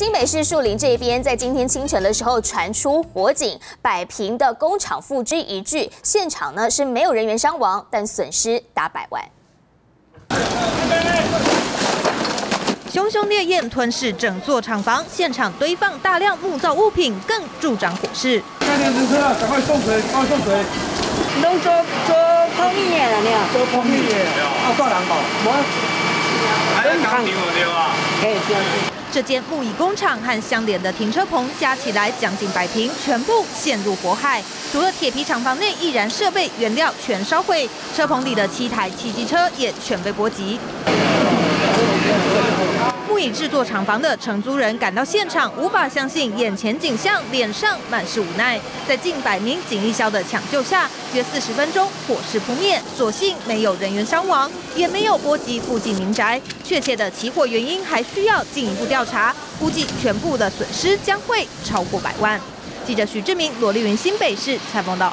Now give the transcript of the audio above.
新北市树林这边，在今天清晨的时候传出火警，百平的工厂付之一炬，现场呢是没有人员伤亡，但损失达百万。熊熊烈焰吞噬整座厂房，现场堆放大量木造物品，更助长火势。快点停车，赶快送水，赶快送水。拢做做泡面的了没有？做泡面的，啊，大人哦，我还？可以这。间木椅工厂和相连的停车棚加起来将近百平，全部陷入火海。除了铁皮厂房内易燃设备、原料全烧毁，车棚里的七台汽机车也全被波及。制作厂房的承租人赶到现场，无法相信眼前景象，脸上满是无奈。在近百名警力消的抢救下，约四十分钟，火势扑灭，所幸没有人员伤亡，也没有波及附近民宅。确切的起火原因还需要进一步调查，估计全部的损失将会超过百万。记者许志明、罗丽云新北市采访到。